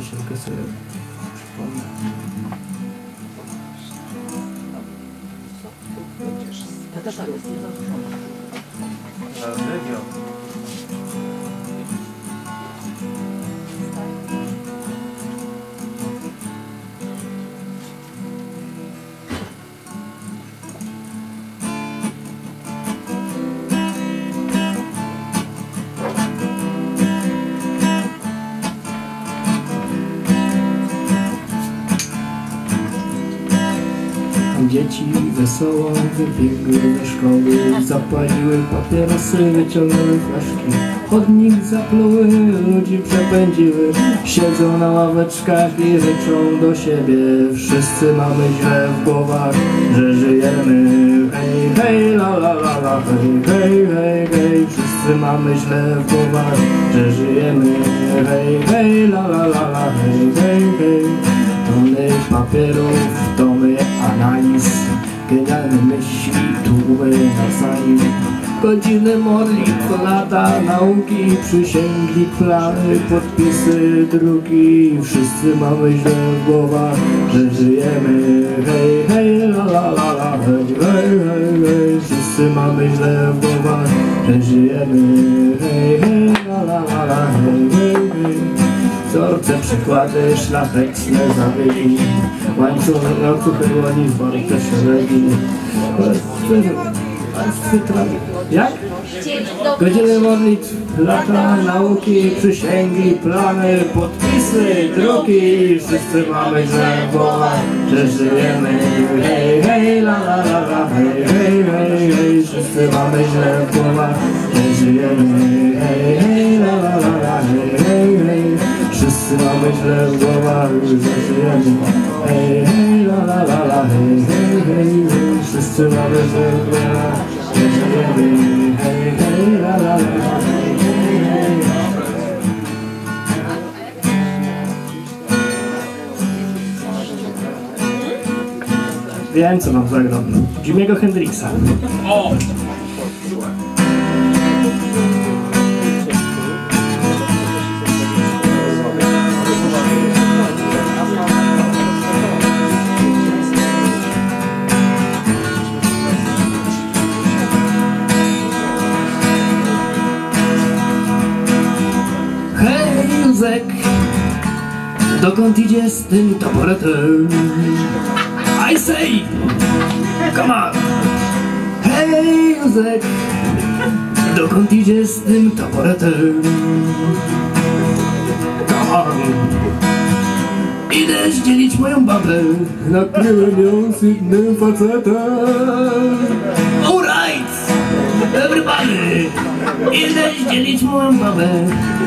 слушаю КСР. Это так, если я Dzieci wesoło wybiegły ze szkoły, zapaliły papierosy, wyciągnęły flaszki. Chodnik zapluły, ludzi przepędziły, siedzą na ławeczkach i ryczą do siebie. Wszyscy mamy źle w głowach, że żyjemy. Hej, hej, la la la la, hej, hej, hej, hej. Wszyscy mamy źle w głowach, że żyjemy. Hej, hej, la la la la, hej, hej, hej. Tony papierów, tomy analiz Genialne myśli, tłumy na sali Godziny modlitw, lata nauki Przysięgli, plany, podpisy, drugi. Wszyscy mamy źle w głowach, że żyjemy. Hej, hej, la la la la, hej, hej, hej, hej. Wszyscy mamy źle w głowach, że żyjemy. Hej, hej, la la la la, hej, hej Wzorce, przykłady, szlachetne zabiegi Łańcuchy, łańcuchy, dłoni, worka, szeregi. Jak? Godziny modlitw, lata nauki, przysięgi, plany, podpisy, drugi Wszyscy mamy głowach, że żyjemy. Hej, hej, la la la la, hej, hej, hej, hej. Wszyscy mamy źle w głowach, że żyjemy. Hej, hej, Źle w głowach, że żyjemy Hej, hej, la la la la, hej, hej, hej Wszyscy hej, hej, hej Wiem co wam zagram. Jimmy'ego Hendrixa. Hej Józek, dokąd idzie z tym taboretem? I say, come on! Hej Józek, dokąd idzie z tym taboretem? Come on! Idę zdzielić moją babę, nakryłem ją z innym facetem. Alright! Everybody! Idę zdzielić moją babę,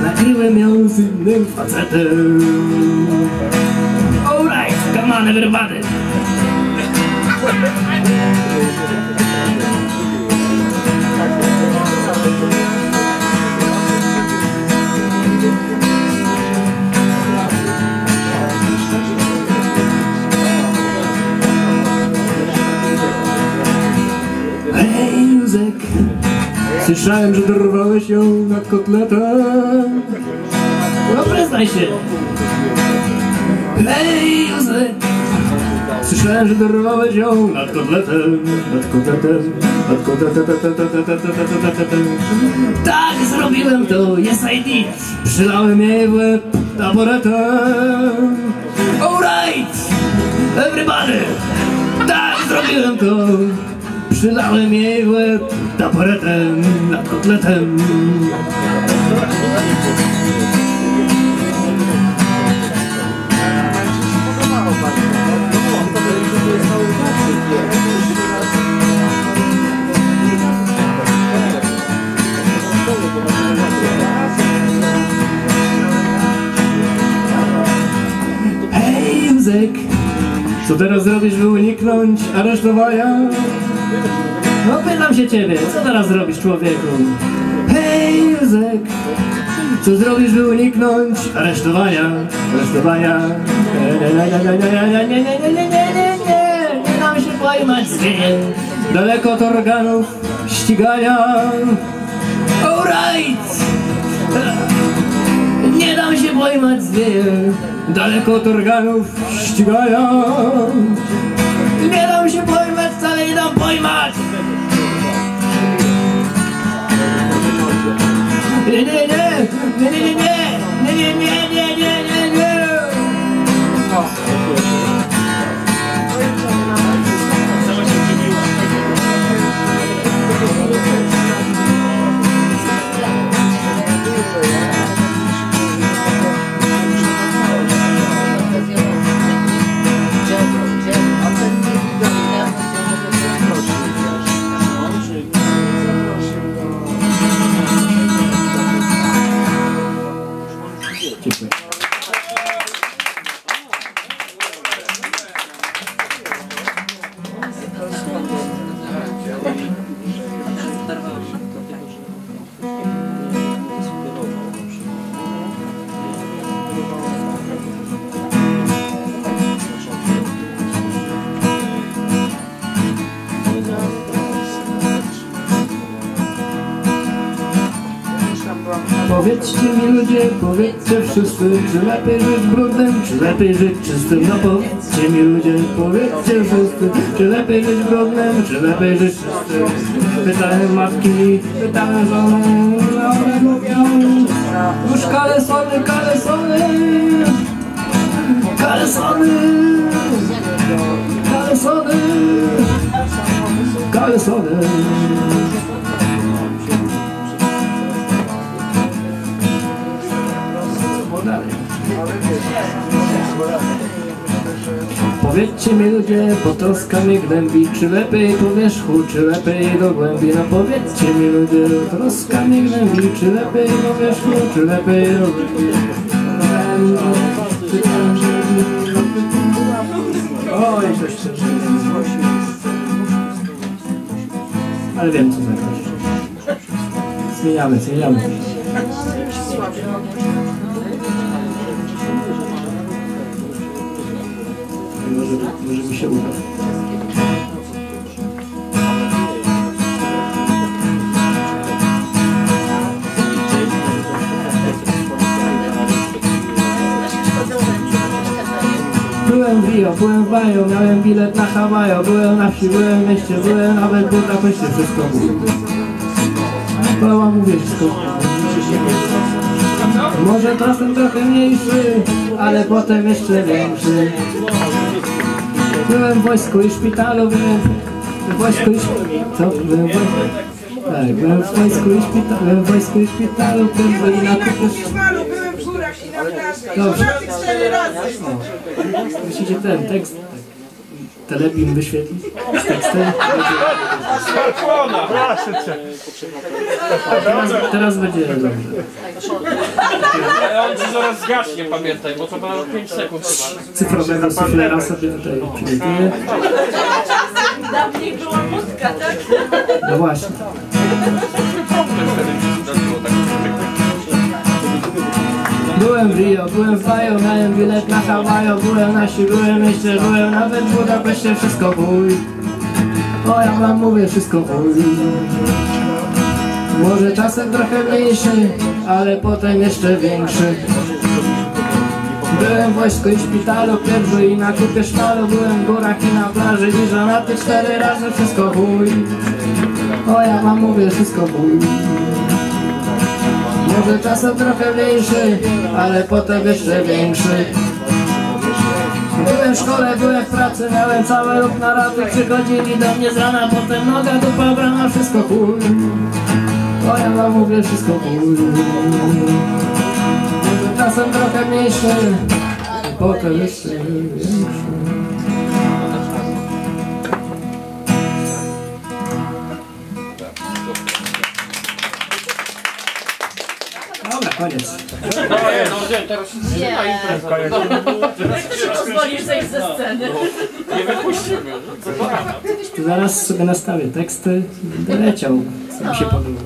nakryłem ją z innym facetem. Alright, come on everybody! Słyszałem, że dorwałeś ją na kotletę. No przyznaj się. Hej Józek, słyszałem, że dorwałeś ją nad kotletem, nad kotletem, nad kotletem. Tak, zrobiłem to, yes I did. Przylałem jej w łeb taboretem. Alright, everybody. Tak, zrobiłem to. Przylałem jej w łeb taboretem nad kotletem. Hej Józek, co teraz zrobisz, by uniknąć aresztowania? No pytam się ciebie, co teraz zrobisz człowieku? Hej Józek, co zrobisz, by uniknąć aresztowania? Aresztowania? Nie, nie, nie, nie, nie, nie, nie, nie, nie, nie, nie, się pojmać. Daleko od organów ścigania. Alright! Nie dam się pojmać zwieje, daleko od organów ścigają. Nie dam się pojmać, wcale nie dam pojmać. Nie, nie, nie, nie, nie, nie, nie, nie, nie, nie, nie, nie. Powiedzcie mi ludzie, powiedzcie wszyscy, czy lepiej żyć brudnym, czy lepiej żyć czystym? No powiedzcie mi ludzie, powiedzcie wszyscy, czy lepiej żyć brudnym, czy lepiej żyć czystym? Pytałem matki, pytałem żony, a one mówią, już kalesony, kalesony, kalesony, kalesony, kalesony. Powiedzcie mi ludzie, bo troska mnie gnębi Czy lepiej po wierzchu, czy lepiej do głębi? No powiedzcie mi ludzie, troska mnie gnębi Czy lepiej po wierzchu, czy lepiej do głębi? Oj, coś tam Ale wiem co zagrać Zmieniamy, zmieniamy może, mi się uda. Byłem w Rio, byłem w Baju, miałem bilet na Hawaju, byłem na wsi, byłem w mieście, byłem nawet w Budapeszcie, wszystko było. Była mówię wszystko. Może czasem trochę mniejszy, ale potem jeszcze większy. Byłem w wojsku i szpitalu, byłem w wojsku i szpitalu. Co? Byłem w wojsku. Tak, byłem w wojsku i szpitalu, byłem w wojsku i szpitalu, byłem na kupu. Szmalu, byłem w górach i na ptaszkach. Dobrze. Cztery razy. Musicie ten tekst, telebim wyświetlić z tekstem. Teraz, teraz będzie dobrze. Ale on ci zaraz zgaśnie, pamiętaj, bo to ma 5 sekund chyba. Cyfrowego suflera sobie tutaj przygotuję. Dawniej była muska, tak? No właśnie. Byłem w Rio, byłem w Baju, miałem bilet na Hawaju, byłem na wsi, byłem mieście, byłem nawet w Budapeszcie, wszystko chuj. O, ja wam mówię, wszystko chuj. Może czasem trochę mniejszy, ale potem jeszcze większy. Byłem w wojsku i szpitalu, pierwszy i na kupie szpalu, byłem w górach i na plaży i żonaty cztery razy, wszystko chuj. O, ja wam mówię, wszystko chuj. Może czasem trochę mniejszy, ale potem jeszcze większy. W szkole, byłem w pracy, miałem cały rok na raty. Przychodzili do mnie z rana, potem noga, dupa, brama, wszystko chuj O ja wam mówię, wszystko Może czasem trochę mniejszy, potem jeszcze większy koniec. No nie, no nie, teraz już nie ma impreza. Koniec. Się pozwolisz zejść ze sceny? Nie wypuścimy. Zaraz sobie nastawię teksty, doleciał, co mi się podoba.